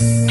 Yes.